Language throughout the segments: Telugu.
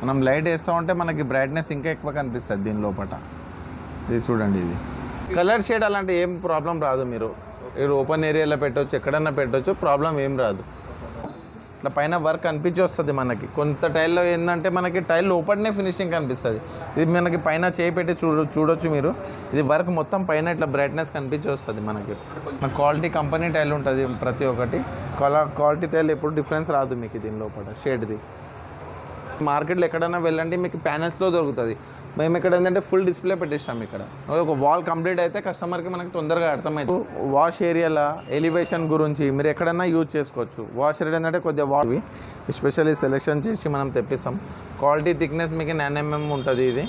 మనం లైట్ వేస్తూ ఉంటే మనకి బ్రైట్నెస్ ఇంకా ఎక్కువ కనిపిస్తుంది దీని లోపల ఇది చూడండి ఇది. కలర్ షేడ్ అలాంటి ఏం ప్రాబ్లం రాదు మీరు. ఇక్కడ ఓపెన్ ఏరియాలో పెట్టవచ్చు ఎక్కడన్నా పెట్టవచ్చు ప్రాబ్లం ఏం రాదు. ఇట్లా పైన వర్క్ కనిపించి వస్తుంది మనకి. కొంత టైల్లో ఏంటంటే మనకి టైల్ లోపలనే ఫినిషింగ్ కనిపిస్తుంది. ఇది మనకి పైన చేయి పెట్టి చూడ చూడొచ్చు మీరు. ఇది వర్క్ మొత్తం పైన ఇట్లా బ్రైట్నెస్ కనిపించి వస్తుంది మనకి. మన క్వాలిటీ కంపెనీ టైల్ ఉంటుంది ప్రతి ఒక్కటి. క్వాలిటీ టైల్ ఎప్పుడు డిఫరెన్స్ రాదు మీకు దీని లోపల షేడ్ది మార్కెట్లో ఎక్కడైనా వెళ్ళండి మీకు ప్యానల్స్లో దొరుకుతుంది. మేము ఇక్కడ ఏంటంటే ఫుల్ డిస్ప్లే పెట్టేస్తాం ఇక్కడ. ఒక వాల్ కంప్లీట్ అయితే కస్టమర్కి మనకి తొందరగా అర్థమైంది వాష్ ఏరియాలో ఎలివేషన్ గురించి మీరు ఎక్కడైనా యూజ్ చేసుకోవచ్చు. వాష్ ఏరియా ఏంటంటే కొద్దిగా వాల్వి స్పెషల్లీ సెలెక్షన్ చేసి మనం తెప్పిస్తాం. క్వాలిటీ థిక్నెస్ మీకు నైన్ ఎంఎం mm ఉంటుంది ఇది.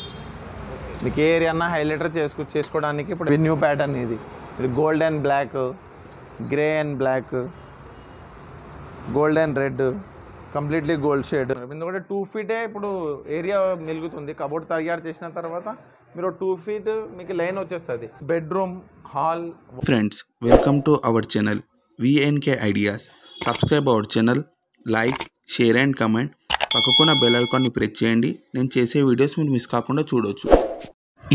మీకు ఏ ఏరియా అన్నా హైలైటర్ చేసుకు చేసుకోవడానికి ఇప్పుడు న్యూ ప్యాటర్న్ ఇది. ఇది gold and black grey and black gold and red completely gold shade. ఎందుకంటే టూ ఫీటే ఇప్పుడు ఏరియా మిలుగుతుంది. కబోర్డ్ తయారు చేసిన తర్వాత మీరు టూ ఫీట్ మీకు లైన్ వచ్చేస్తుంది. Bedroom hall. Friends welcome to our channel VNK ideas subscribe our channel like share and comment పక్కకున్న bell ఐకాన్ని ప్రెస్ చేయండి. నేను చేసే వీడియోస్ మీరు మిస్ కాకుండా చూడొచ్చు.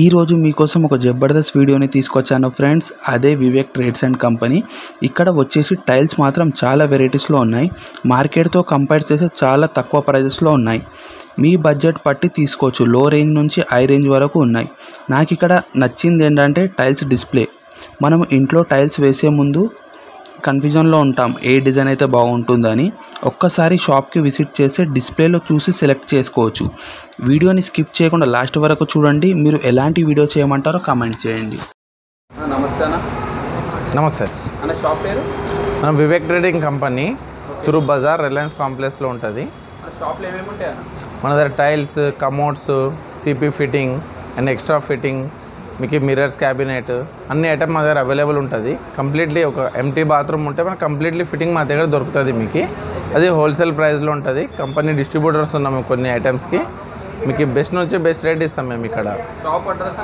ఈరోజు మీకోసం ఒక జబర్దస్త్ వీడియోని తీసుకొచ్చాను ఫ్రెండ్స్. అదే వివేక్ ట్రేడ్స్ అండ్ కంపెనీ. ఇక్కడ వచ్చేసి టైల్స్ మాత్రం చాలా వెరైటీస్లో ఉన్నాయి. మార్కెట్తో కంపేర్ చేస్తే చాలా తక్కువ ప్రైజెస్లో ఉన్నాయి. మీ బడ్జెట్ పట్టి తీసుకోవచ్చు. లో రేంజ్ నుంచి హై రేంజ్ వరకు ఉన్నాయి. నాకు ఇక్కడ నచ్చింది ఏంటంటే టైల్స్ డిస్ప్లే. మనం ఇంట్లో టైల్స్ వేసే ముందు కన్ఫ్యూజన్లో ఉంటాం ఏ డిజైన్ అయితే బాగుంటుందని. ఒక్కసారి షాప్కి విజిట్ చేస్తే డిస్ప్లేలో చూసి సెలెక్ట్ చేసుకోవచ్చు. వీడియోని స్కిప్ చేయకుండా లాస్ట్ వరకు చూడండి. మీరు ఎలాంటి వీడియో చేయమంటారో కామెంట్ చేయండి. నమస్తే అన్న. నమస్తే. అన్న షాప్ పేరు? మనం వివేక్ ట్రేడింగ్ కంపెనీ తురు బజార్ రిలయన్స్ కాంప్లెక్స్లో ఉంటుంది. మన షాప్లో ఏమేమి ఉంటాయి అన్న? మన దగ్గర tiles commodes CP fitting and extra fitting మీకు మిరర్స్ క్యాబినెట్ అన్ని ఐటమ్ మా దగ్గర అవైలబుల్ ఉంటుంది. కంప్లీట్లీ ఒక ఎంటీ బాత్రూమ్ ఉంటే మనకు కంప్లీట్లీ ఫిట్టింగ్ మా దగ్గర దొరుకుతుంది మీకు. అది హోల్సేల్ ప్రైస్లో ఉంటుంది. కంపెనీ డిస్ట్రిబ్యూటర్స్ ఉన్నాము కొన్ని ఐటమ్స్కి మీకు బెస్ట్ నుంచి బెస్ట్ రేట్ ఇస్తాం మేము ఇక్కడ. షాప్ అడ్రస్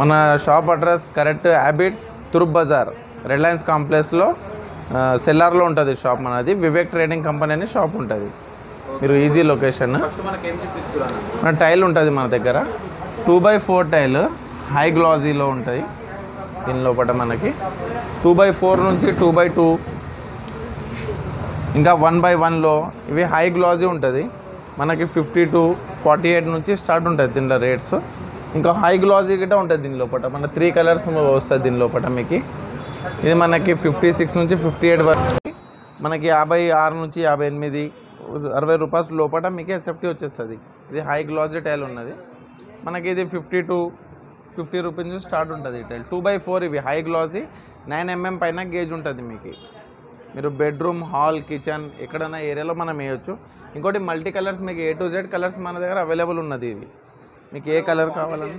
మన shop address correct Abids Troop Bazaar Reliance కాంప్లెక్స్లో సెల్లార్లో ఉంటుంది షాప్ మనది. వివేక్ ట్రేడింగ్ కంపెనీ అని షాప్ ఉంటుంది. మీరు ఈజీ లొకేషన్ మన టైల్ ఉంటుంది మన దగ్గర. Two by four tile high గ్లాజీలో ఉంటాయి. దీని లోపల మనకి టూ బై ఫోర్ నుంచి టూ బై టూ. ఇంకా వన్ బై వన్లో ఇవి హై గ్లాజీ ఉంటుంది. మనకి ఫిఫ్టీ టు ఫార్టీ ఎయిట్ నుంచి స్టార్ట్ ఉంటుంది దీనిలో రేట్స్. ఇంకా హై గ్లాజీ గిట్ట ఉంటుంది దీని లోపల మన త్రీ కలర్స్ వస్తుంది దీని లోపల మీకు. ఇది మనకి ఫిఫ్టీ సిక్స్ నుంచి ఫిఫ్టీ ఎయిట్ వరకు. మనకి యాభై ఆరు నుంచి యాభై ఎనిమిది అరవై రూపాయల లోపల మీకు ఎస్ఎఫ్టీ వచ్చేస్తుంది. ఇది హై గ్లాజీ టైల్ ఉన్నది. మనకి ఇది ఫిఫ్టీ టు ఫిఫ్టీ రూపీస్ నుంచి స్టార్ట్ ఉంటుంది ఈ టైల్ టూ బై ఫోర్ ఇవి హై గ్లాజీ నైన్ ఎంఎం పైన గేజ్ ఉంటుంది మీకు. మీరు బెడ్రూమ్ హాల్ కిచెన్ ఎక్కడైనా ఏరియాలో మనం వేయొచ్చు. ఇంకోటి మల్టీ కలర్స్ మీకు ఏ టు జెడ్ కలర్స్ మన దగ్గర అవైలబుల్ ఉన్నది ఇవి మీకు ఏ కలర్ కావాలని?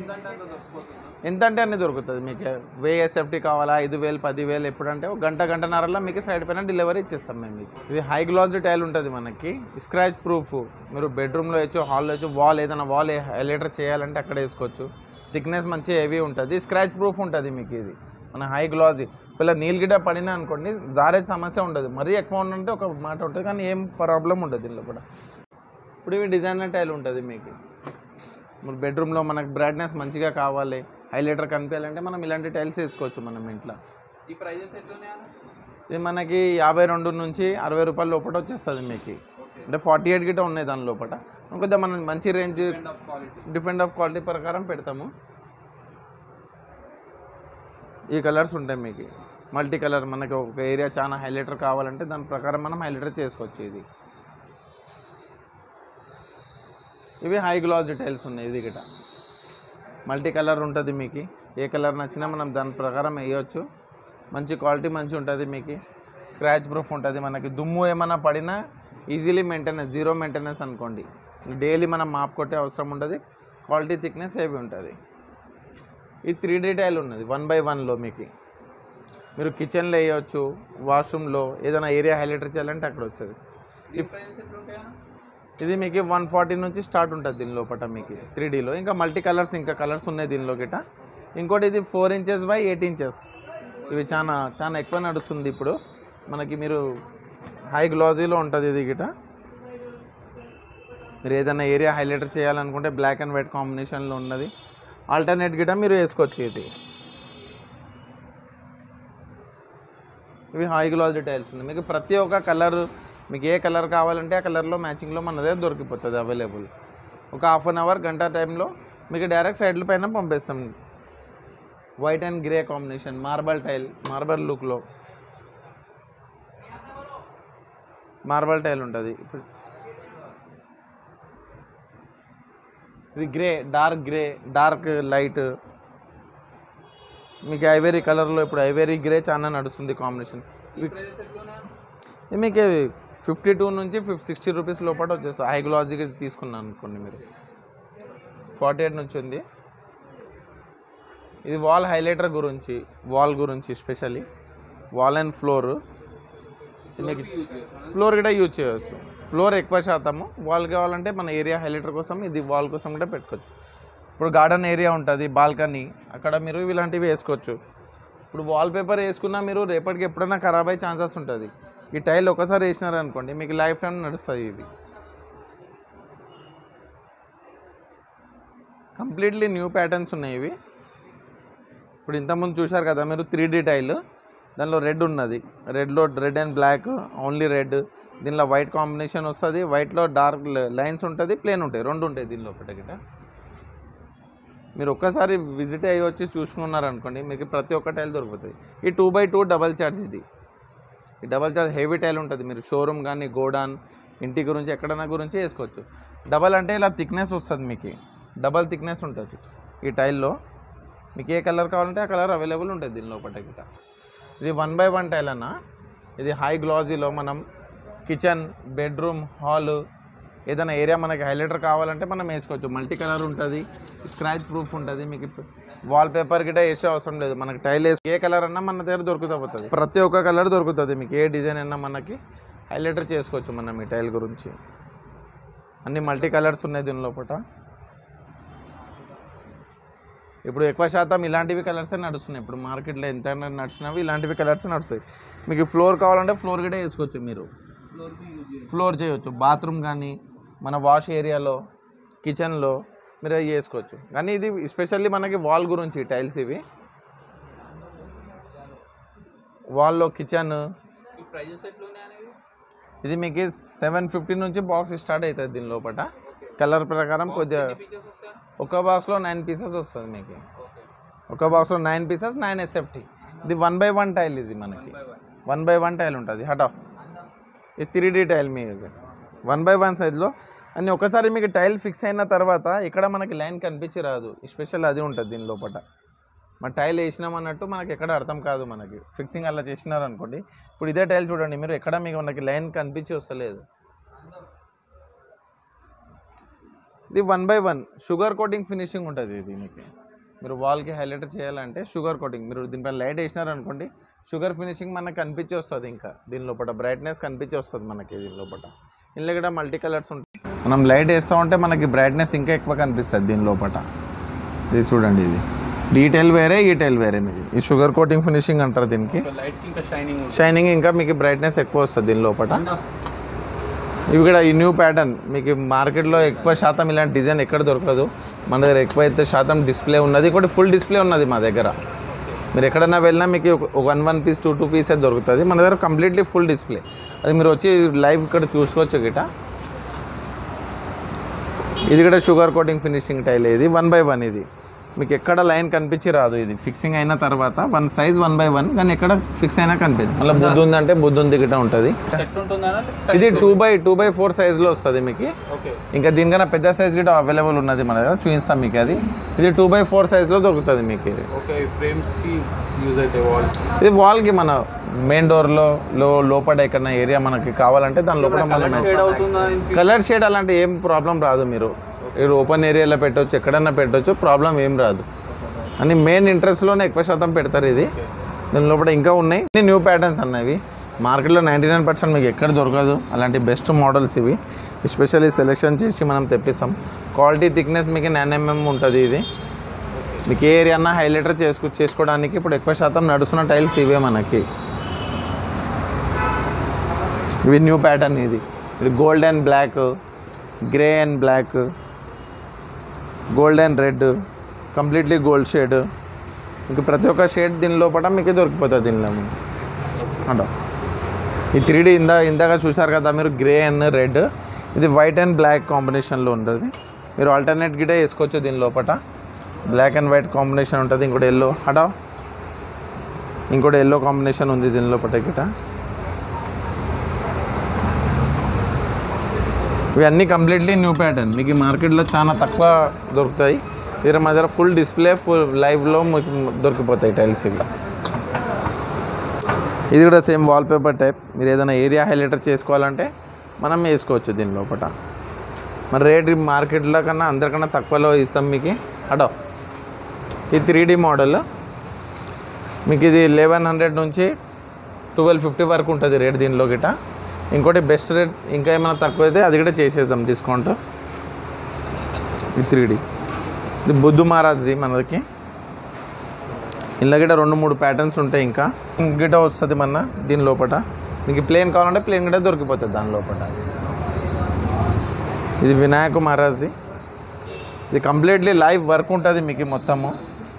ఎంత అంటే అన్నీ దొరుకుతుంది మీకు. వేఎస్ఎఫ్టీ కావాలా? ఐదు వేలు పదివేలు ఎప్పుడంటే ఒక గంట గంటన్నరలో మీకు సైడ్ పైన డెలివరీ ఇచ్చేస్తాం మేము మీకు. ఇది హై గ్లాజీ టైల్ ఉంటుంది మనకి. స్క్రాచ్ ప్రూఫ్ మీరు బెడ్రూమ్లో వేయచ్చు హాల్లో వేయచ్చు వాల్ ఏదైనా వాల్ హైలైటర్ చేయాలంటే అక్కడ వేసుకోవచ్చు. థిక్నెస్ మంచి హెవీ ఉంటుంది. స్క్రాచ్ ప్రూఫ్ ఉంటుంది మీకు ఇది. మన హై గ్లాజీ. పిల్ల నీళ్ళు గిడ్డ పడినా అనుకోండి జారే సమస్య ఉండదు. మరీ ఎక్కువ ఉందంటే ఒక మాట ఉంటుంది కానీ ఏం ప్రాబ్లం ఉండదు దీనిలో కూడా. ఇప్పుడు ఇవి డిజైనర్ టైల్ ఉంటుంది మీకు. ఇప్పుడు బెడ్రూమ్లో మనకు బ్రైట్నెస్ మంచిగా కావాలి హైలైటర్ కనిపించాలంటే మనం ఇలాంటి టైల్స్ వేసుకోవచ్చు మనం ఇంట్లో. ఈ ప్రైజెస్ ఎట్లున్నాయి అన్న? ఇది మనకి యాభై రెండు నుంచి అరవై రూపాయల లోపల వచ్చేస్తుంది మీకు. అంటే ఫార్టీ ఎయిట్ గిట్ట ఉన్నాయి దాని లోపల కొద్దిగా మనం మంచి రేంజ్ డిఫరెంట్ ఆఫ్ క్వాలిటీ ప్రకారం పెడతాము. ఈ కలర్స్ ఉంటాయి మీకు. మల్టీ కలర్ మనకి ఒక ఏరియా చాలా హైలైటర్ కావాలంటే దాని ప్రకారం మనం హైలైటర్ చేసుకోవచ్చు ఇది. ఇవి హై గ్లాస్ డీటెయిల్స్ ఉన్నాయి ఇది గిట మల్టీ కలర్ ఉంటుంది మీకు. ఏ కలర్ నచ్చినా మనం దాని ప్రకారం వేయవచ్చు మంచి క్వాలిటీ మంచి ఉంటుంది మీకు. స్క్రాచ్ ప్రూఫ్ ఉంటుంది మనకి. దుమ్ము ఏమైనా పడినా ఈజీలీ మెయింటెనెన్స్ జీరో మెయింటెనెన్స్ అనుకోండి. డైలీ మనం మాప్ కొట్టే అవసరం ఉంటుంది క్వాలిటీ థిక్నెస్ ఏవి ఉంటుంది. ఇది త్రీ డీ టైల్ ఉన్నది వన్ బై వన్లో మీకు. మీరు కిచెన్లో వేయవచ్చు వాష్రూమ్లో ఏదైనా ఏరియా హైలైటర్ చేయాలంటే అక్కడ వచ్చేది. ఇది మీకు వన్ ఫార్టీ నుంచి స్టార్ట్ ఉంటుంది దీని లోపల మీకు త్రీ డీలో ఇంకా మల్టీ కలర్స్ ఇంకా కలర్స్ ఉన్నాయి దీనిలో గిట ఇంకోటి ఇది four inches by eight inches. ఇవి చాలా చాలా ఎక్కువ నడుస్తుంది ఇప్పుడు. మనకి మీరు హై గ్లాజీలో ఉంటుంది ఇది గిట. మీరు ఏదైనా ఏరియా హైలైటర్ చేయాలనుకుంటే బ్లాక్ అండ్ వైట్ కాంబినేషన్లో ఉన్నది. ఆల్టర్నేట్ గిట మీరు వేసుకోవచ్చు ఇది. ఇవి హై గ్లాస్ టైల్స్ ఉన్నాయి. మీకు ప్రతి ఒక్క కలర్ మీకు ఏ కలర్ కావాలంటే ఆ కలర్లో మ్యాచింగ్లో మన దగ్గర దొరికిపోతుంది అవైలబుల్. ఒక హాఫ్ అన్ అవర్ గంట టైంలో మీకు డైరెక్ట్ సైడ్ల పైన పంపిస్తాం. White and grey combination marble tile marble లుక్లో మార్బల్ టైల్ ఉంటుంది. ఇప్పుడు ఇది grey dark grey dark light. మీకు ఐవేరీ కలర్లో ఇప్పుడు ఐవేరీ గ్రే చాలా నడుస్తుంది కాంబినేషన్. మీకు ఫిఫ్టీ టూ నుంచి ఫిఫ్ సిక్స్టీ రూపీస్ లోపల వచ్చేస్తుంది హైగ్లాజిక్ తీసుకున్నాను అనుకోండి మీరు. ఫార్టీ ఎయిట్ నుంచి ఉంది. ఇది వాల్ హైలైటర్ గురించి వాల్ గురించి specially. Wall and floor. Floor కూడా యూజ్ చేయవచ్చు. ఫ్లోర్ ఎక్కువ శాతము. వాల్ కావాలంటే మన ఏరియా హైలైటర్ కోసం ఇది వాల్ కోసం కూడా పెట్టుకోవచ్చు. ఇప్పుడు గార్డెన్ ఏరియా ఉంటుంది బాల్కనీ అక్కడ మీరు ఇలాంటివి వేసుకోవచ్చు. ఇప్పుడు వాల్ పేపర్ వేసుకున్నా మీరు రేపటికి ఎప్పుడైనా ఖరాబ్ అయ్యే ఛాన్సెస్ ఉంటుంది. ఈ టైల్ ఒకసారి వేసినారనుకోండి మీకు లైఫ్ టైం నడుస్తుంది ఇవి కంప్లీట్లీ న్యూ ప్యాటర్న్స్ ఉన్నాయి ఇవి. ఇప్పుడు ఇంతకుముందు చూశారు కదా మీరు త్రీ డీ టైల్ దానిలో రెడ్ ఉన్నది. రెడ్లో red and black only red దీనిలో వైట్ కాంబినేషన్ వస్తుంది. వైట్లో డార్క్ లైన్స్ ఉంటుంది ప్లేన్ ఉంటాయి. రెండు ఉంటాయి దీనిలో ఒకటి మీరు ఒక్కసారి విజిట్ అయ్యి వచ్చి చూసుకున్నారనుకోండి మీకు ప్రతి ఒక్క టైల్ దొరుకుతుంది. ఈ two by two double charge ఇది. ఈ డబల్ చార్జ్ హెవీ టైల్ ఉంటుంది. మీరు షోరూమ్ కానీ గోడాన్ ఇంటి గురించి ఎక్కడైనా గురించి వేసుకోవచ్చు. డబల్ అంటే ఇలా థిక్నెస్ వస్తుంది మీకు. డబల్ థిక్నెస్ ఉంటుంది ఈ టైల్లో మీకు ఏ కలర్ కావాలంటే ఆ కలర్ అవైలబుల్ ఉంటుంది దీని లోపల ఇది వన్ బై వన్ టైల్ అన్న. ఇది హై గ్లాజీలో మనం కిచెన్ బెడ్రూమ్ హాలు ఏదైనా ఏరియా మనకి హైలైటర్ కావాలంటే మనం వేసుకోవచ్చు. మల్టీ కలర్ ఉంటుంది స్క్రాచ్ ప్రూఫ్ ఉంటుంది మీకు వాల్ పేపర్ గిట్ట వేసే అవసరం లేదు. మనకి టైల్ వేసి ఏ కలర్ అన్నా మన దగ్గర దొరుకుతాయి పోతుంది. ప్రతి ఒక్క కలర్ దొరుకుతుంది మీకు. ఏ డిజైన్ అయినా మనకి హైలైటర్ చేసుకోవచ్చు మనం ఈ టైల్ గురించి. అన్ని మల్టీ కలర్స్ ఉన్నాయి దీని లోపల ఇప్పుడు ఎక్కువ శాతం ఇలాంటివి కలర్సే నడుస్తున్నాయి. ఇప్పుడు మార్కెట్లో ఎంత నడిచినవి ఇలాంటివి కలర్స్ నడుస్తాయి. మీకు ఫ్లోర్ కావాలంటే ఫ్లోర్ కూడా వేసుకోవచ్చు మీరు. ఫ్లోర్ చేయొచ్చు. బాత్రూమ్ కానీ మన వాష్ ఏరియాలో కిచెన్లో మీరు అవి చేసుకోవచ్చు కానీ ఇది ఎస్పెషల్లీ మనకి వాల్ గురించి టైల్స్ ఇవి. వాల్లో కిచెన్ ఇది మీకు సెవెన్ ఫిఫ్టీ నుంచి బాక్స్ స్టార్ట్ అవుతుంది దీని లోపల కలర్ ప్రకారం కొద్దిగా ఒక బాక్స్లో నైన్ పీసెస్ వస్తుంది మీకు. ఒక బాక్స్లో నైన్ పీసెస్ నైన్ ఎస్ఎఫ్టీ ఇది వన్ బై వన్ టైల్ ఇది మనకి. వన్ బై వన్ టైల్ ఉంటుంది. హటా ఇది త్రీ డీ టైల్ మీకు వన్ బై వన్ సైజ్లో అని ఒకసారి మీకు టైల్ ఫిక్స్ అయిన తర్వాత ఇక్కడ మనకి లైన్ కనిపించి రాదు స్పెషల్ అది ఉంటుంది దీని లోపల మన టైల్ వేసినాం అన్నట్టు మనకి ఎక్కడ అర్థం కాదు మనకి. ఫిక్సింగ్ అలా చేసినారనుకోండి. ఇప్పుడు ఇదే టైల్ చూడండి. మీరు ఎక్కడ మీకు మనకి లైన్ కనిపించి వస్తలేదు. ఇది one by one sugar coating finishing ఉంటుంది ఇది మీకు. మీరు వాల్కి హైలైటర్ చేయాలంటే షుగర్ కోటింగ్ మీరు దీనిపైన లైట్ వేసినారనుకోండి షుగర్ ఫినిషింగ్ మనకు కనిపించి వస్తుంది ఇంకా దీని లోపల. బ్రైట్నెస్ కనిపించి వస్తుంది మనకి దీని లోపల. ఇందులో కూడా మల్టీ కలర్స్ ఉంటాయి. మనం లైట్ వేస్తూ ఉంటే మనకి బ్రైట్నెస్ ఇంకా ఎక్కువ కనిపిస్తుంది దీని లోపల. ఇది చూడండి ఇది. డీటెయిల్ వేరే ఈ టైల్ వేరే మీకు ఈ షుగర్ కోటింగ్ ఫినిషింగ్ అంటారు దీనికి. షైనింగ్ ఇంకా మీకు బ్రైట్నెస్ ఎక్కువ వస్తుంది దీని లోపల. ఇవి కూడా ఈ న్యూ ప్యాటర్న్ మీకు మార్కెట్లో ఎక్కువ శాతం ఇలాంటి డిజైన్ ఎక్కడ దొరకదు. మన దగ్గర ఎక్కువ అయితే శాతం డిస్ప్లే ఉన్నది. కూడా ఫుల్ డిస్ప్లే ఉన్నది మా దగ్గర. మీరు ఎక్కడైనా వెళ్ళినా మీకు ఒక one one piece two two piece అయితే దొరుకుతుంది. మన దగ్గర కంప్లీట్లీ ఫుల్ డిస్ప్లే అది మీరు వచ్చి లైవ్ ఇక్కడ చూసుకోవచ్చు గిట. ఇది కూడా షుగర్ కోటింగ్ ఫినిషింగ్ టైల్ ఇది. వన్ బై వన్ ఇది. మీకు ఎక్కడ లైన్ కనిపించి రాదు ఇది. ఫిక్సింగ్ అయిన తర్వాత one size one by one కానీ ఎక్కడ ఫిక్స్ అయినా కనిపించదు. మళ్ళీ బుద్ధి ఉందంటే బుద్ధి ఉంది గిట ఉంటుంది. ఇది two by two by four సైజ్లో వస్తుంది మీకు. ఓకే. ఇంకా దీనికన్నా పెద్ద సైజ్ కూడా అవైలబుల్ ఉన్నది మన దగ్గర. చూపిస్తాం మీకు అది. ఇది టూ బై ఫోర్ సైజ్లో దొరుకుతుంది మీకు ఇది. ఇది వాల్కి మన మెయిన్ డోర్లో లో లోపల ఎక్కడైనా ఏరియా మనకి కావాలంటే దాని లోపల కలర్ షేడ్ అలాంటి ఏం ప్రాబ్లం రాదు మీరు. ఇక్కడ ఓపెన్ ఏరియాలో పెట్టవచ్చు ఎక్కడన్నా పెట్టవచ్చు ప్రాబ్లం ఏం రాదు. అని మెయిన్ ఇంట్రెస్ట్లోనే ఎక్కువ శాతం పెడతారు ఇది. దీని లోపల ఇంకా ఉన్నాయి. న్యూ ప్యాటర్న్స్ అన్నవి మార్కెట్లో నైంటీ నైన్ పర్సెంట్ మీకు ఎక్కడ దొరకదు. అలాంటి బెస్ట్ మోడల్స్ ఇవి. ఎస్పెషల్లీ సెలెక్షన్ చేసి మనం తెప్పిస్తాం. క్వాలిటీ థిక్నెస్ మీకు నైన్ ఎంఎం mm ఉంటుంది ఇది. మీకు ఏ ఏరియా హైలైటర్ చేసుకు చేసుకోవడానికి ఇప్పుడు ఎక్కువ శాతం నడుస్తున్న టైల్స్ ఇవే మనకి. ఇవి న్యూ ప్యాటర్న్ ఇది. ఇది gold and black grey and black gold and red completely gold shade. మీకు ప్రతి ఒక్క షేడ్ దీని లోపల మీకు దొరికిపోతుంది దీనిలో. అంట ఈ త్రీ డీ ఇందా ఇందాక చూసారు కదా మీరు గ్రే అండ్ రెడ్. ఇది వైట్ అండ్ బ్లాక్ కాంబినేషన్లో ఉంటుంది. మీరు ఆల్టర్నేట్ గిటే వేసుకోవచ్చు దీని లోపల. బ్లాక్ అండ్ వైట్ కాంబినేషన్ ఉంటుంది ఇంకోటి ఎల్లో. హటా ఇంకోటి ఎల్లో కాంబినేషన్ ఉంది దీని లోపల గిట ఇవన్నీ కంప్లీట్లీ న్యూ ప్యాటర్న్ మీకు ఈ మార్కెట్లో చాలా తక్కువ దొరుకుతాయి. దీని మా దగ్గర ఫుల్ డిస్ప్లే ఫుల్ లైవ్లో మీకు దొరికిపోతాయి టైల్స్ ఇవి. ఇది కూడా సేమ్ వాల్పేపర్ టైప్ మీరు ఏదైనా ఏరియా హైలైటర్ చేసుకోవాలంటే మనం వేసుకోవచ్చు దీని లోపల మరి రేట్ మార్కెట్లో కన్నా అందరికన్నా తక్కువలో ఇస్తాం మీకు. అడో ఈ త్రీ డీ మోడల్ మీకు ఇది లెవెన్ హండ్రెడ్ నుంచి ట్వెల్వ్ ఫిఫ్టీ వరకు ఉంటుంది రేట్ దీనిలో గిట. ఇంకోటి బెస్ట్ రేట్ ఇంకా ఏమైనా తక్కువ అయితే అది కూడా చేసేద్దాం డిస్కౌంట్. ఈ త్రీ డీ. ఇది బుద్ధు మహారాజ్ది మనకి. ఇందులో గిట్ట రెండు మూడు ప్యాటర్న్స్ ఉంటాయి ఇంకా. గిట వస్తుంది మన దీని లోపల మీకు ప్లేన్ కావాలంటే ప్లేన్ గిట దొరికిపోతుంది దాని లోపల ఇది వినాయక మహారాజ్ది ఇది కంప్లీట్లీ లైవ్ వర్క్ ఉంటుంది మీకు మొత్తము.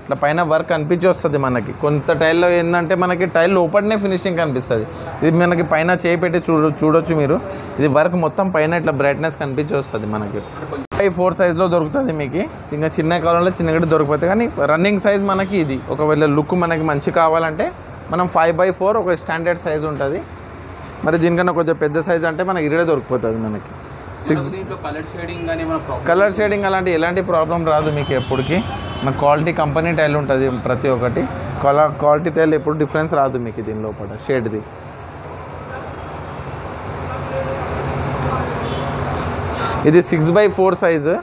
ఇట్లా పైన వర్క్ అనిపించి వస్తుంది మనకి. కొంత టైల్లో ఏంటంటే మనకి టైల్ లోపలనే ఫినిషింగ్ కనిపిస్తుంది. ఇది మనకి పైన చేయి పెట్టి చూడ చూడొచ్చు మీరు. ఇది వర్క్ మొత్తం పైన ఇట్లా బ్రైట్నెస్ కనిపించి వస్తుంది మనకి. ఫైవ్ ఫోర్ సైజ్లో దొరుకుతుంది మీకు. ఇంకా చిన్న కాలంలో చిన్న కూడా దొరికిపోతుంది కానీ రన్నింగ్ సైజ్ మనకి ఇది. ఒకవేళ లుక్ మనకి మంచి కావాలంటే మనం ఫైవ్ బై ఫోర్ ఒక స్టాండర్డ్ సైజ్ ఉంటుంది. మరి దీనికన్నా కొంచెం పెద్ద సైజ్ అంటే మనకి ఇక్కడే దొరికిపోతుంది మనకి. సిక్స్ కలర్ షేడింగ్ అలాంటి ఎలాంటి ప్రాబ్లం రాదు మీకు ఎప్పటికి. మన క్వాలిటీ కంపెనీ టైల్ ఉంటుంది ప్రతి ఒక్కటి. కలర్ క్వాలిటీ టైల్ ఎప్పుడు డిఫరెన్స్ రాదు మీకు దీని లోపల షేడ్ది. ఇది సిక్స్ బై ఫోర్ సైజు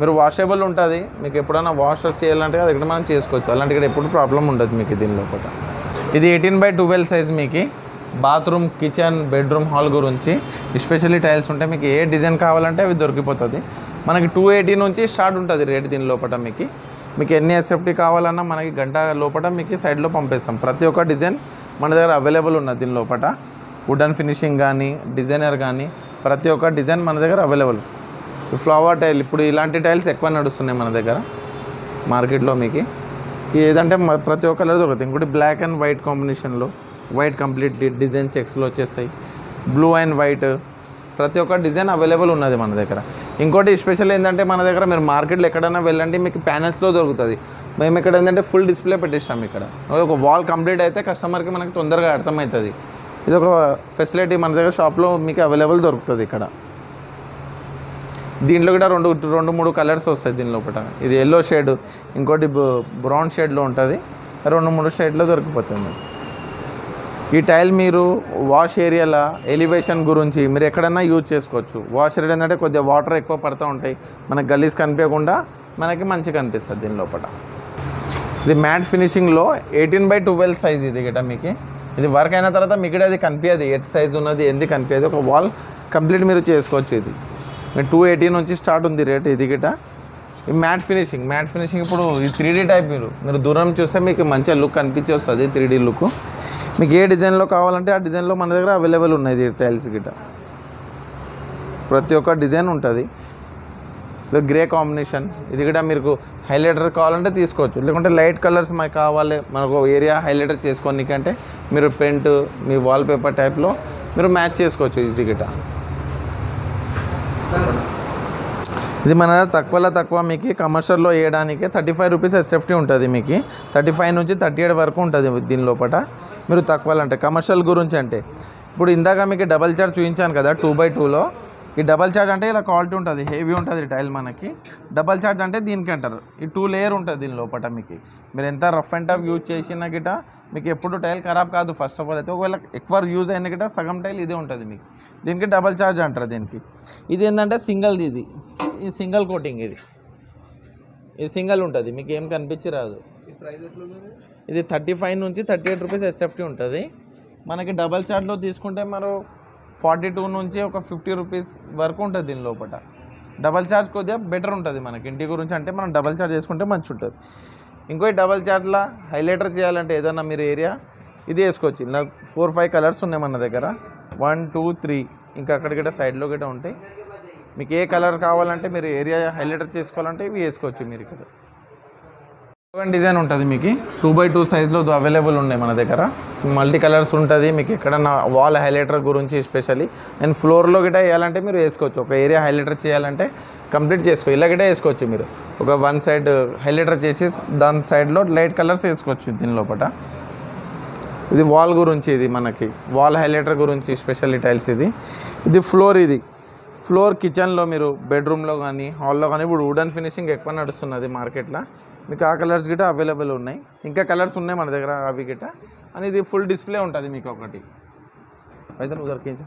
మీరు వాషబుల్ ఉంటుంది. మీకు ఎప్పుడైనా వాష్ చేయాలంటే అది ఇక్కడ మనం చేసుకోవచ్చు. అలాంటి ఇక్కడ ఎప్పుడు ప్రాబ్లం ఉండదు మీకు దీని లోపల. ఇది ఎయిటీన్ బై ట్వెల్వ్ సైజ్ మీకు. బాత్రూమ్ కిచెన్ బెడ్రూమ్ హాల్ గురించి ఎస్పెషల్లీ టైల్స్ ఉంటే మీకు ఏ డిజైన్ కావాలంటే అవి దొరికిపోతుంది. మనకి టూ ఎయిటీ నుంచి స్టార్ట్ ఉంటుంది రేట్ దీని లోపల మీకు. మీకు ఎన్ని ఎస్ఎఫ్టీ కావాలన్నా మనకి గంట లోపల మీకు సైడ్లో పంపిస్తాం. ప్రతి ఒక్క డిజైన్ మన దగ్గర అవైలబుల్ ఉన్నది దీని లోపల వుడన్ ఫినిషింగ్ కానీ డిజైనర్ కానీ ప్రతి ఒక్క డిజైన్ మన దగ్గర అవైలబుల్ ఫ్లవర్ టైల్ ఇప్పుడు ఇలాంటి టైల్స్ ఎక్కువ నడుస్తున్నాయి మన దగ్గర మార్కెట్లో మీకు. ఏదంటే ప్రతి ఒక్క కలర్ దొరుకుతాయి. ఇంకోటి బ్లాక్ అండ్ వైట్ కాంబినేషన్లో వైట్ కంప్లీట్ డిజైన్ చెక్స్లో వచ్చేస్తాయి. బ్లూ అండ్ వైట్ ప్రతి ఒక్క డిజైన్ అవైలబుల్ ఉన్నది మన దగ్గర. ఇంకోటి స్పెషల్ ఏంటంటే మన దగ్గర మీరు మార్కెట్లో ఎక్కడైనా వెళ్ళండి మీకు ప్యానల్స్లో దొరుకుతుంది. మేము ఇక్కడ ఏంటంటే ఫుల్ డిస్ప్లే పెట్టేస్తాం ఇక్కడ. ఒక వాల్ కంప్లీట్ అయితే కస్టమర్కి మనకి తొందరగా అర్థమవుతుంది ఇది ఒక ఫెసిలిటీ మన దగ్గర షాప్లో మీకు అవైలబుల్ దొరుకుతుంది ఇక్కడ. దీంట్లో కూడా రెండు రెండు మూడు కలర్స్ వస్తాయి దీని లోపల. ఇది ఎల్లో షేడ్ ఇంకోటి బ్రౌన్ షేడ్లో ఉంటుంది. రెండు మూడు షేడ్లో దొరికిపోతుంది ఈ టైల్ మీరు వాష్ ఏరియాల ఎలివేషన్ గురించి మీరు ఎక్కడైనా యూజ్ చేసుకోవచ్చు. వాష్ ఏరియా ఏంటంటే కొద్దిగా వాటర్ ఎక్కువ పడుతూ ఉంటాయి. మనకి గలీజ్ కనిపించకుండా మనకి మంచిగా కనిపిస్తుంది దీని లోపల. ఇది మ్యాట్ ఫినిషింగ్లో ఎయిటీన్ బై ట్వెల్వ్ సైజ్ ఇది గిట మీకు. ఇది వర్క్ అయిన తర్వాత మీకు అది కనిపించదు. ఎట్ సైజ్ ఉన్నది ఎందుకు కనిపించదు. ఒక వాల్ కంప్లీట్ మీరు చేసుకోవచ్చు ఇది. మీరు టూ ఎయిటీ నుంచి స్టార్ట్ ఉంది రేట్ ఇది గిట ఈ మ్యాట్ ఫినిషింగ్ మ్యాట్ ఫినిషింగ్ ఇప్పుడు ఈ త్రీ డీ టైప్ మీరు. మీరు దూరం చూస్తే మీకు మంచిగా లుక్ కనిపించి వస్తుంది త్రీ డీ లుక్. మీకు ఏ డిజైన్లో కావాలంటే ఆ డిజైన్లో మన దగ్గర అవైలబుల్ ఉన్నాయి ఇది టైల్స్ గిట ప్రతి ఒక్క డిజైన్ ఉంటుంది. ఇది గ్రే కాంబినేషన్. ఇది కూడా మీకు హైలైటర్ కావాలంటే తీసుకోవచ్చు. లేకుంటే లైట్ కలర్స్ మాకు కావాలి. మనకు ఏరియా హైలైటర్ చేసుకోనికంటే మీరు పెయింట్ మీ వాల్ పేపర్ టైప్లో మీరు మ్యాచ్ చేసుకోవచ్చు ఇది గిట ఇది మన తక్కువలో తక్కువ మీకు కమర్షియల్లో వేయడానికి థర్టీ ఫైవ్ రూపీస్ సేఫ్టీ ఉంటుంది మీకు. థర్టీ ఫైవ్ నుంచి థర్టీ ఎయిట్ వరకు ఉంటుంది దీని లోపల మీరు తక్కువలో అంటే కమర్షియల్ గురించి అంటే. ఇప్పుడు ఇందాక మీకు డబల్ చార్జ్ చూపించాను కదా టూ బై టూలో ఈ డబల్ చార్జ్ అంటే ఇలా క్వాలిటీ ఉంటుంది హెవీ ఉంటుంది టైల్ మనకి. డబల్ చార్జ్ అంటే దీనికి అంటారు. ఈ టూ లేయర్ ఉంటుంది దీని లోపల మీకు. మీరు ఎంత రఫ్ అండ్ టఫ్ యూజ్ చేసినా గిట మీకు ఎప్పుడు టైల్ ఖరాబ్ కాదు. ఫస్ట్ ఆఫ్ ఆల్ అయితే ఒకవేళ ఎక్కువ యూజ్ అయిన గిట సగం టైల్ ఇదే ఉంటుంది మీకు. దీనికి డబల్ చార్జ్ అంటారు దీనికి. ఇది ఏంటంటే సింగిల్ది ఇది. ఈ సింగిల్ కోటింగ్ ఇది. ఇది సింగిల్ ఉంటుంది. మీకు ఏం కనిపించి రాదు ఇది థర్టీ ఫైవ్ నుంచి థర్టీ ఎయిట్ రూపీస్ ఎస్ఎఫ్టీ ఉంటుంది. మనకి డబల్ చార్జ్లో తీసుకుంటే మరో ఫార్టీ టూ నుంచి ఒక ఫిఫ్టీ రూపీస్ వరకు ఉంటుంది దీని లోపల. డబల్ చార్జ్ కొద్దిగా బెటర్ ఉంటుంది మనకి. ఇంటి గురించి అంటే మనం డబల్ చార్జ్ చేసుకుంటే మంచి ఉంటుంది. ఇంకో డబల్ చార్జ్లా హైలైటర్ చేయాలంటే ఏదన్నా మీరు ఏరియా ఇది వేసుకోవచ్చు. ఇలా ఫోర్ ఫైవ్ కలర్స్ ఉన్నాయి మన దగ్గర. One two three. ఇంకా అక్కడ గిట్ట సైడ్లో గిట్ట ఉంటాయి. మీకు ఏ కలర్ కావాలంటే మీరు ఏరియా హైలైటర్ చేసుకోవాలంటే ఇవి వేసుకోవచ్చు మీరు ఇక్కడ. డిజైన్ ఉంటుంది మీకు. టూ బై టూ సైజ్లో అవైలబుల్ ఉన్నాయి మన దగ్గర. మల్టీ కలర్స్ ఉంటుంది. మీకు ఎక్కడన్నా వాల్ హైలైటర్ గురించి స్పెషల్లీ. అండ్ ఫ్లోర్లో గిట్ట వేయాలంటే మీరు వేసుకోవచ్చు. ఒక ఏరియా హైలైటర్ చేయాలంటే కంప్లీట్ చేసుకో ఇలా గిట్ట వేసుకోవచ్చు మీరు. ఒక వన్ సైడ్ హైలైటర్ చేసి దాని సైడ్లో లైట్ కలర్స్ వేసుకోవచ్చు దీని లోపల ఇది వాల్ గురించి ఇది మనకి. వాల్ హైలైటర్ గురించి స్పెషల్ టైల్స్ ఇది. ఇది ఫ్లోర్ ఇది. ఫ్లోర్ కిచెన్లో మీరు బెడ్రూమ్లో కానీ హాల్లో కానీ ఇప్పుడు వుడెన్ ఫినిషింగ్ ఎక్కువ నడుస్తున్నది మార్కెట్లో మీకు ఆ కలర్స్ గిట్ట అవైలబుల్ ఉన్నాయి. ఇంకా కలర్స్ ఉన్నాయి మన దగ్గర అవి గిట్ట అని ఇది ఫుల్ డిస్ప్లే ఉంటుంది మీకు ఒకటి. అయితే ఉదరికించి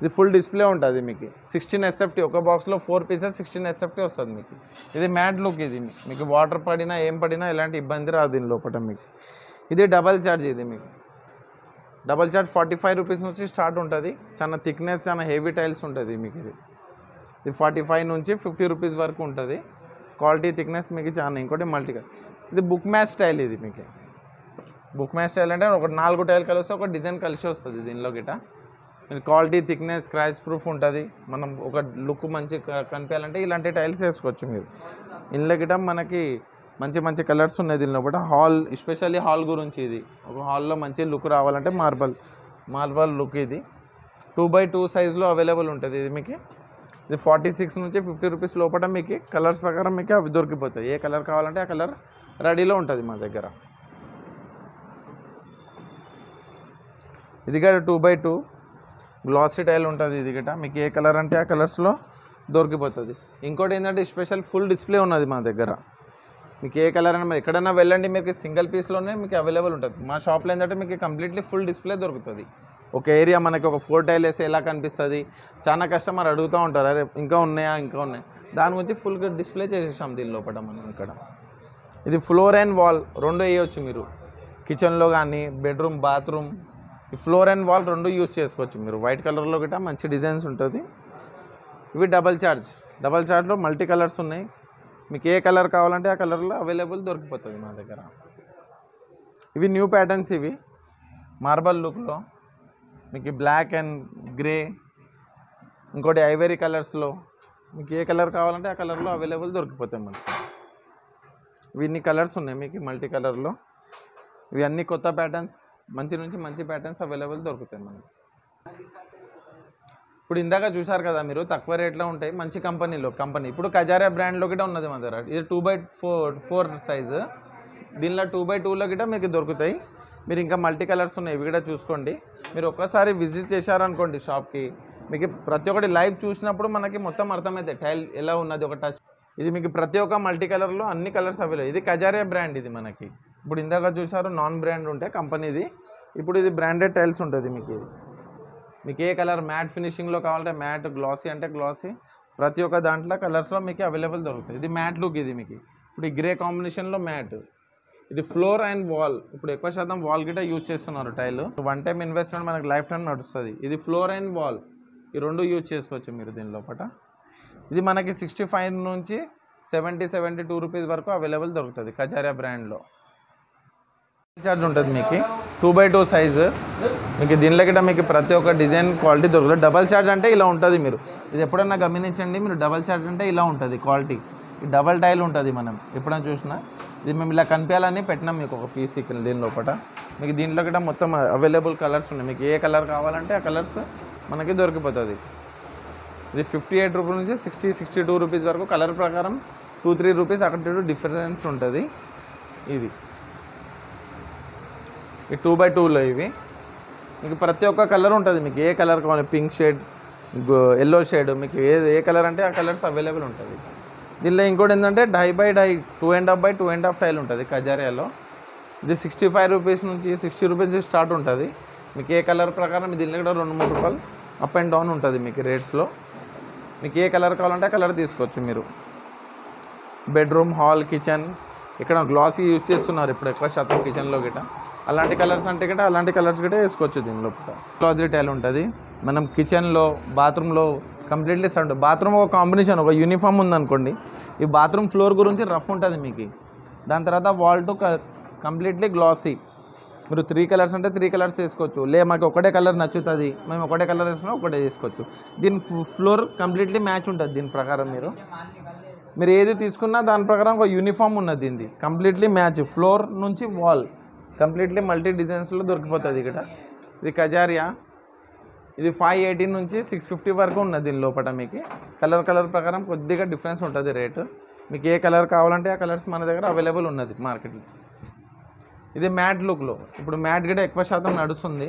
ఇది ఫుల్ డిస్ప్లే ఉంటుంది మీకు. సిక్స్టీన్ ఎస్ఎఫ్టీ ఒక బాక్స్లో ఫోర్ పీసెస్ సిక్స్టీన్ ఎస్ఎఫ్టీ వస్తుంది మీకు. ఇది మ్యాట్ లుక్ ఇది మీకు. వాటర్ పడినా ఏం పడినా ఎలాంటి ఇబ్బంది రాదు దీని లోపల మీకు. ఇది డబల్ ఛార్జ్ ఇది మీకు. Double charge forty five rupees నుంచి స్టార్ట్ ఉంటుంది. చాలా థిక్నెస్ చాలా హెవీ టైల్స్ ఉంటుంది మీకు ఇది. ఇది ఫార్టీ ఫైవ్ నుంచి ఫిఫ్టీ రూపీస్ వరకు ఉంటుంది. క్వాలిటీ థిక్నెస్ మీకు చాలా ఇంకోటి మల్టీగా ఇది బుక్ మ్యాచ్ స్టైల్ ఇది మీకు. బుక్ మ్యాచ్ స్టైల్ అంటే ఒక నాలుగు టైల్ కలిస్తే ఒక డిజైన్ కలిసి వస్తుంది దీనిలో గిట. క్వాలిటీ థిక్నెస్ స్క్రాచ్ ప్రూఫ్ ఉంటుంది. మనం ఒక లుక్ మంచి కనిపించాలంటే ఇలాంటి టైల్స్ వేసుకోవచ్చు మీరు. ఇందులో గిట మనకి మంచి మంచి కలర్స్ ఉన్నాయి దీనిలో కూడా హాల్ ఎస్పెషల్లీ హాల్ గురించి ఇది. ఒక హాల్లో మంచి లుక్ రావాలంటే మార్బల్ మార్బల్ లుక్ ఇది. టూ బై టూ సైజ్లో అవైలబుల్ ఉంటుంది ఇది మీకు. ఇది ఫార్టీ సిక్స్ నుంచి ఫిఫ్టీ రూపీస్ లోపల మీకు కలర్స్ ప్రకారం మీకు అవి దొరికిపోతాయి. ఏ కలర్ కావాలంటే ఆ కలర్ రెడీలో ఉంటుంది మా దగ్గర. ఇది కూడా two by two glossy tile ఉంటుంది ఇది గట మీకు ఏ కలర్ అంటే ఆ కలర్స్లో దొరికిపోతుంది. ఇంకోటి ఏంటంటే స్పెషల్ ఫుల్ డిస్ప్లే ఉన్నది మా దగ్గర. మీకు ఏ కలర్ అయినా ఎక్కడైనా వెళ్ళండి మీకు సింగిల్ పీస్లోనే మీకు అవైలబుల్ ఉంటుంది. మా షాప్లో ఏంటంటే మీకు కంప్లీట్లీ ఫుల్ డిస్ప్లే దొరుకుతుంది. ఒక ఏరియా మనకి ఒక ఫోర్ టైల్ వేస్తే ఎలా కనిపిస్తుంది. చాలా కస్టమర్ అడుగుతూ ఉంటారు అరే ఇంకా ఉన్నాయా ఇంకా ఉన్నాయి? దాని గురించి ఫుల్ డిస్ప్లే చేసేసాం దీని లోపల మనం ఇక్కడ. ఇది ఫ్లోర్ అండ్ వాల్ రెండు వేయవచ్చు మీరు. కిచెన్లో కానీ బెడ్రూమ్ బాత్రూమ్ ఈ ఫ్లోర్ అండ్ వాల్ రెండు యూజ్ చేసుకోవచ్చు మీరు. వైట్ కలర్లో గిట్ట మంచి డిజైన్స్ ఉంటుంది. ఇవి డబల్ చార్జ్ డబల్ చార్జ్లో మల్టీ కలర్స్ ఉన్నాయి. మీకు ఏ కలర్ కావాలంటే ఆ కలర్లో అవైలబుల్ దొరికిపోతుంది మా దగ్గర. ఇవి న్యూ ప్యాటర్న్స్ ఇవి. మార్బల్ లుక్లో మీకు బ్లాక్ అండ్ గ్రే. ఇంకోటి ఐవరీ కలర్స్లో. మీకు ఏ కలర్ కావాలంటే ఆ కలర్లో అవైలబుల్ దొరికిపోతాయి మనకి. ఇవి ఇన్ని కలర్స్ ఉన్నాయి మీకు మల్టీ కలర్లో. ఇవి అన్ని కొత్త ప్యాటర్న్స్. మంచి నుంచి మంచి ప్యాటర్న్స్ అవైలబుల్ దొరుకుతాయి మనకి. ఇప్పుడు ఇందాక చూసారు కదా మీరు తక్కువ రేట్లో ఉంటాయి మంచి కంపెనీలో కంపెనీ. ఇప్పుడు కజారియా బ్రాండ్లో గిట్ట ఉన్నది మా దగ్గర ఇది two by four four size దీనిలో టూ బై టూలో గిట్ట మీకు దొరుకుతాయి. మీరు ఇంకా మల్టీ కలర్స్ ఉన్నాయి ఇవి కూడా చూసుకోండి. మీరు ఒక్కసారి విజిట్ చేశారనుకోండి షాప్కి మీకు ప్రతి ఒక్కటి లైవ్ చూసినప్పుడు మనకి మొత్తం అర్థమవుతాయి టైల్ ఎలా ఉన్నది ఒక టచ్ ఇది మీకు ప్రతి ఒక్క మల్టీ కలర్లో అన్ని కలర్స్ అవైలబుల్ ఇది కజారియా బ్రాండ్ ఇది మనకి. ఇప్పుడు ఇందాక చూసారు నాన్ బ్రాండ్ ఉంటే కంపెనీది ఇప్పుడు ఇది బ్రాండెడ్ టైల్స్ ఉంటుంది మీకు ఇది. మీకు ఏ కలర్ మ్యాట్ ఫినిషింగ్లో కావాలంటే మ్యాట్ గ్లాసీ అంటే గ్లాసీ. ప్రతి ఒక్క దాంట్లో కలర్స్లో మీకు అవైలబుల్ దొరుకుతుంది ఇది మ్యాట్ లుక్ ఇది మీకు. ఇప్పుడు ఈ గ్రే కాంబినేషన్లో మ్యాట్. ఇది ఫ్లోర్ అండ్ వాల్. ఇప్పుడు ఎక్కువ శాతం వాల్ గిట్ట యూజ్ చేస్తున్నారు టైల్. వన్ టైం ఇన్వెస్ట్మెంట్ మనకి లైఫ్ టైం నడుస్తుంది. ఇది ఫ్లోర్ అండ్ వాల్. ఈ రెండు యూజ్ చేసుకోవచ్చు మీరు దీని లోపల ఇది మనకి సిక్స్టీ ఫైవ్ నుంచి సెవెంటీ సెవెంటీ టూ రూపీస్ వరకు అవైలబుల్ దొరుకుతుంది కజారియా బ్రాండ్లో. చార్జ్ ఉంటుంది మీకు. టూ బై టూ సైజు మీకు దీనిలో గిట్ట మీకు ప్రతి ఒక్క డిజైన్ క్వాలిటీ దొరుకుతుంది. డబల్ చార్జ్ అంటే ఇలా ఉంటుంది మీరు. ఇది ఎప్పుడన్నా గమనించండి మీరు డబల్ చార్జ్ అంటే ఇలా ఉంటుంది క్వాలిటీ డబల్ టైల్ ఉంటుంది మనం. ఎప్పుడైనా చూసినా? ఇది మేము ఇలా కనిపించాలని పెట్టినాం మీకు ఒక పీస్ దీని లోపల మీకు దీంట్లో కూడా మొత్తం అవైలబుల్ కలర్స్ ఉన్నాయి. మీకు ఏ కలర్ కావాలంటే ఆ కలర్స్ మనకి దొరికిపోతుంది. ఇది ఫిఫ్టీ ఎయిట్ రూపీస్ నుంచి సిక్స్టీ సిక్స్టీ టూ రూపీస్ వరకు కలర్ ప్రకారం టూ త్రీ రూపీస్ అక్కడ డిఫరెన్స్ ఉంటుంది. ఇది. ఈ టూ బై టూలో ఇవి. మీకు ప్రతి ఒక్క కలర్ ఉంటుంది. మీకు ఏ కలర్ కావాలి? పింక్ షేడ్ ఎల్లో షేడ్ మీకు ఏ ఏ కలర్ అంటే ఆ కలర్స్ అవైలబుల్ ఉంటుంది. దీనిలో ఇంకోటి ఏంటంటే die by die two and half by two and half tile ఉంటుంది కజారియాలో. ఇది సిక్స్టీ ఫైవ్ రూపీస్ నుంచి సిక్స్టీ రూపీస్ స్టార్ట్ ఉంటుంది. మీకు ఏ కలర్ ప్రకారం దీనిలో కూడా రెండు మూడు రూపాయలు అప్ అండ్ డౌన్ ఉంటుంది మీకు రేట్స్లో మీకు ఏ కలర్ కావాలంటే ఆ కలర్ తీసుకోవచ్చు మీరు. బెడ్రూమ్ హాల్ కిచెన్ ఇక్కడ గ్లాసీ యూజ్ చేస్తున్నారు ఇప్పుడు ఎక్కువ శాతం కిచెన్లో గిట అలాంటి కలర్స్ అంటే గిట అలాంటి కలర్స్ కూడా వేసుకోవచ్చు దీనిలో క్లాజీ టైల్ ఉంటుంది. మనం కిచెన్లో బాత్రూంలో కంప్లీట్లీ సౌండ్ బాత్రూమ్ ఒక కాంబినేషన్ ఒక యూనిఫామ్ ఉందనుకోండి ఈ బాత్రూమ్ ఫ్లోర్ గురించి రఫ్ ఉంటుంది మీకు. దాని తర్వాత వాల్ టు కంప్లీట్లీ గ్లాసీ మీరు త్రీ కలర్స్ అంటే త్రీ కలర్స్ వేసుకోవచ్చు. లే మాకు ఒకటే కలర్ నచ్చుతుంది. మేము ఒకటే కలర్ వేసుకున్నా ఒకటే వేసుకోవచ్చు. దీని ఫ్లోర్ కంప్లీట్లీ మ్యాచ్ ఉంటుంది దీని ప్రకారం మీరు. మీరు ఏది తీసుకున్నా దాని ప్రకారం ఒక యూనిఫామ్ ఉన్నది దీనిది. కంప్లీట్లీ మ్యాచ్ ఫ్లోర్ నుంచి వాల్ కంప్లీట్లీ మల్టీ డిజైన్స్లో దొరికిపోతుంది ఇక్కడ. ఇది కజారియా. ఇది ఫైవ్ ఎయిటీన్ నుంచి సిక్స్ ఫిఫ్టీ వరకు ఉన్నది దీని లోపల మీకు. కలర్ కలర్ ప్రకారం కొద్దిగా డిఫరెన్స్ ఉంటుంది రేటు మీకు ఏ కలర్ కావాలంటే ఆ కలర్స్ మన దగ్గర అవైలబుల్ ఉన్నది మార్కెట్లో ఇది మ్యాట్ లుక్లో ఇప్పుడు మ్యాట్ గిట ఎక్కువ శాతం నడుస్తుంది.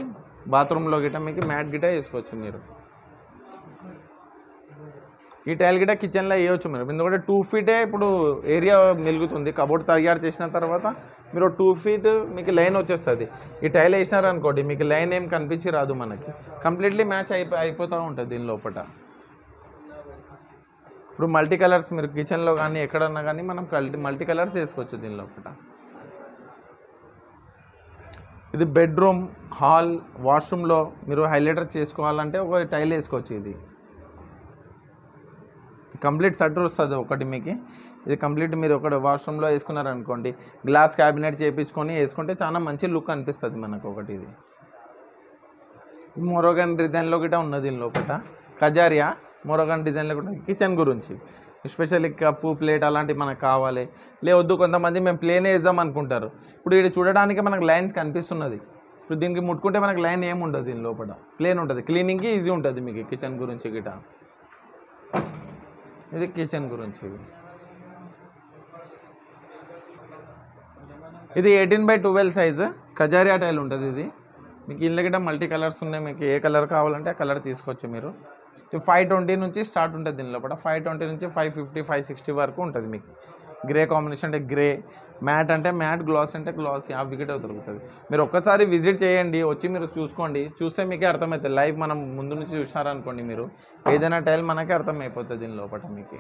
బాత్రూంలో గిట మీకు మ్యాట్ గిట వేసుకోవచ్చు మీరు. ఈ టైల్ గిట కిచెన్లో వేయవచ్చు మీరు. ఎందుకంటే టూ ఫీటే ఇప్పుడు ఏరియా మెలుగుతుంది. కబోర్డ్ తయారు చేసిన తర్వాత మీరు టూ ఫీట్ మీకు లైన్ వచ్చేస్తుంది. ఈ టైల్ వేసినారనుకోండి మీకు లైన్ ఏం కనిపించి రాదు మనకి. కంప్లీట్లీ మ్యాచ్ అయిపో అయిపోతూ ఉంటుంది దీని లోపల ఇప్పుడు మల్టీ కలర్స్ మీరు కిచెన్లో కానీ ఎక్కడన్నా కానీ మనం కల్టీ మల్టీ కలర్స్ వేసుకోవచ్చు దీని లోపల ఇది బెడ్రూమ్ హాల్ వాష్రూమ్లో మీరు హైలైటర్ చేసుకోవాలంటే ఒక టైల్ వేసుకోవచ్చు ఇది. కంప్లీట్ షట్టర్ వస్తుంది ఒకటి మీకు. ఇది కంప్లీట్ మీరు ఒకటి వాష్రూమ్లో వేసుకున్నారనుకోండి గ్లాస్ క్యాబినెట్ చేయించుకొని వేసుకుంటే చాలా మంచి లుక్ అనిపిస్తుంది మనకు ఒకటి ఇది. మొరోగన్ డిజైన్లో గిట ఉన్నది దీని లోపల కజారియా మొరోగన్ డిజైన్లో కూడా కిచెన్ గురించి. ఎస్పెషల్లీ కప్పు ప్లేట్ అలాంటివి మనకు కావాలి. లేవద్దు కొంతమంది మేము ప్లేన్ వేద్దాం అనుకుంటారు. ఇప్పుడు ఇది చూడడానికి మనకు లైన్స్ కనిపిస్తున్నది. ఇప్పుడు దీనికి ముట్టుకుంటే మనకు లైన్ ఏమి ఉండదు దీని లోపల ప్లేన్ ఉంటుంది. క్లీనింగ్కి ఈజీ ఉంటుంది మీకు కిచెన్ గురించి గిట. ఇది కిచెన్ గురించి. ఇది ఇది eighteen by twelve size. Kajaria tile ఉంటుంది ఇది. మీకు ఇళ్ళ గిట్ట మల్టీ కలర్స్ ఉన్నాయి. మీకు ఏ కలర్ కావాలంటే ఆ కలర్ తీసుకోవచ్చు మీరు. ఫైవ్ ట్వంటీ నుంచి స్టార్ట్ ఉంటుంది దీని లోపల ఫైవ్ ట్వంటీ నుంచి ఫైవ్ ఫిఫ్టీ ఫైవ్ సిక్స్టీ వరకు ఉంటుంది మీకు. గ్రే కాంబినేషన్ అంటే గ్రే. మ్యాట్ అంటే మ్యాట్ గ్లాస్ అంటే గ్లాస్ ఆ వికెట్ దొరుకుతుంది. మీరు ఒక్కసారి విజిట్ చేయండి వచ్చి మీరు చూసుకోండి. చూస్తే మీకే అర్థమవుతుంది లైవ్ మనం ముందు నుంచి చూసినారనుకోండి మీరు ఏదైనా టైల్ మనకే అర్థమైపోతుంది దీని లోపల మీకు.